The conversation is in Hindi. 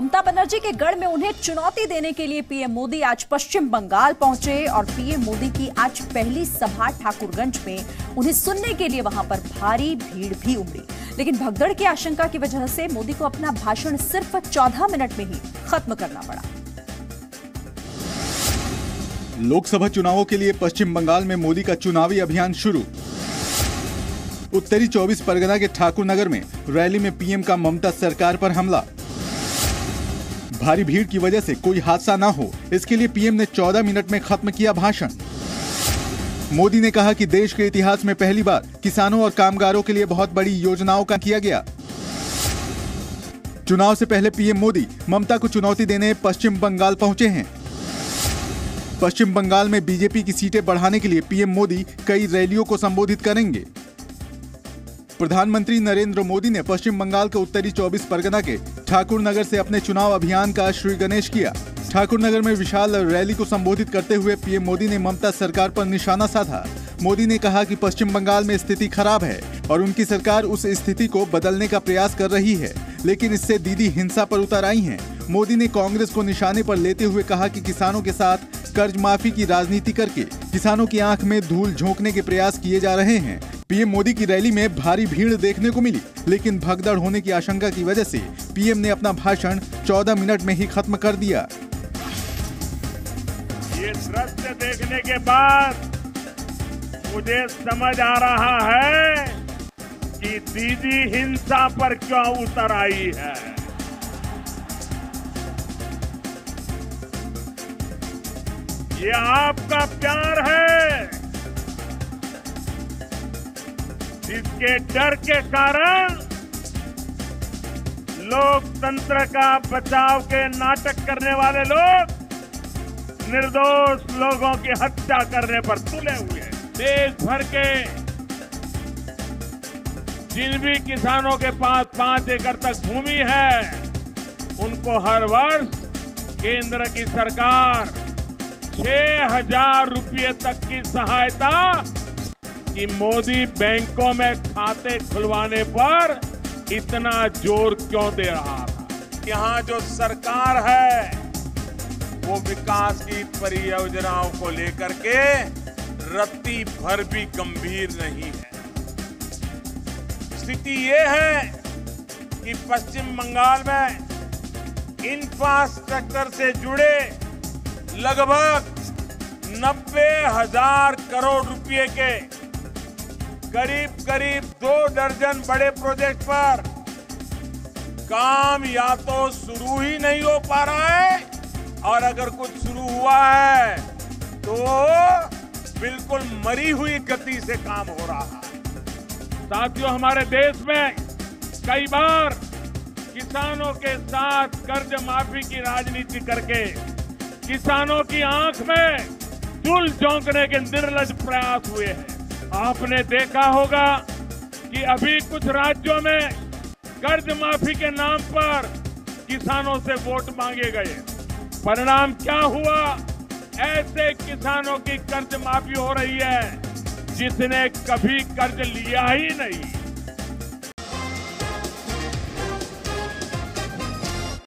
ममता बनर्जी के गढ़ में उन्हें चुनौती देने के लिए पीएम मोदी आज पश्चिम बंगाल पहुँचे और पीएम मोदी की आज पहली सभा ठाकुरगंज में उन्हें सुनने के लिए वहाँ पर भारी भीड़ भी उमड़ी। लेकिन भगदड़ की आशंका की वजह से मोदी को अपना भाषण सिर्फ़ 14 मिनट में ही खत्म करना पड़ा। लोकसभा चुनावों के लिए पश्चिम बंगाल में मोदी का चुनावी अभियान शुरू। उत्तरी 24 परगना के ठाकुर नगर में रैली में पीएम का ममता सरकार पर हमला। भारी भीड़ की वजह से कोई हादसा न हो। इसके लिए पीएम ने 14 मिनट में खत्म किया भाषण। मोदी ने कहा कि देश के इतिहास में पहली बार किसानों और कामगारों के लिए बहुत बड़ी योजनाओं का किया गया। चुनाव से पहले पीएम मोदी ममता को चुनौती देने पश्चिम बंगाल पहुँचे हैं। पश्चिम बंगाल में बीजेपी की सीटें बढ़ाने के लिए पीएम मोदी कई रैलियों को संबोधित करेंगे। प्रधानमंत्री नरेंद्र मोदी ने पश्चिम बंगाल के उत्तरी 24 परगना के ठाकुर नगर से अपने चुनाव अभियान का श्री गणेश किया। ठाकुर नगर में विशाल रैली को संबोधित करते हुए पीएम मोदी ने ममता सरकार पर निशाना साधा। मोदी ने कहा कि पश्चिम बंगाल में स्थिति खराब है और उनकी सरकार उस स्थिति को बदलने का प्रयास कर रही है, लेकिन इससे दीदी हिंसा पर उतर आई हैं। मोदी ने कांग्रेस को निशाने पर लेते हुए कहा कि किसानों के साथ कर्ज माफ़ी की राजनीति करके किसानों की आँख में धूल झोंकने के प्रयास किए जा रहे हैं। पीएम मोदी की रैली में भारी भीड़ देखने को मिली, लेकिन भगदड़ होने की आशंका की वजह से पीएम ने अपना भाषण 14 मिनट में ही खत्म कर दिया। ये दृश्य देखने के बाद मुझे समझ आ रहा है कि दीदी हिंसा पर क्यों उतर आई है। ये आपका प्यार है जिसके डर के कारण लोकतंत्र का बचाव के नाटक करने वाले लोग निर्दोष लोगों की हत्या करने पर तुले हुए हैं। देश भर के जिन भी किसानों के पास पाँच एकड़ तक भूमि है, उनको हर वर्ष केंद्र की सरकार छह हज़ार रुपये तक की सहायता कि मोदी बैंकों में खाते खुलवाने पर इतना ज़ोर क्यों दे रहा था? यहाँ जो सरकार है, वो विकास की परियोजनाओं को लेकर के रत्ती भर भी गंभीर नहीं है। स्थिति ये है कि पश्चिम बंगाल में इंफ्रास्ट्रक्चर से जुड़े लगभग नब्बे हज़ार करोड़ रुपए के करीब करीब दो दर्जन बड़े प्रोजेक्ट पर। काम या तो शुरू ही नहीं हो पा रहा है, और अगर कुछ शुरू हुआ है तो बिल्कुल मरी हुई गति से काम हो रहा है। साथियों, हमारे देश में कई बार किसानों के साथ कर्ज माफ़ी की राजनीति करके किसानों की आँख में चुल झोंकने के निर्लज प्रयास हुए हैं। आपने देखा होगा कि अभी कुछ राज्यों में कर्ज माफ़ी के नाम पर किसानों से वोट मांगे गए। परिणाम क्या हुआ? ऐसे किसानों की कर्ज माफ़ी हो रही है जिसने कभी कर्ज लिया ही नहीं।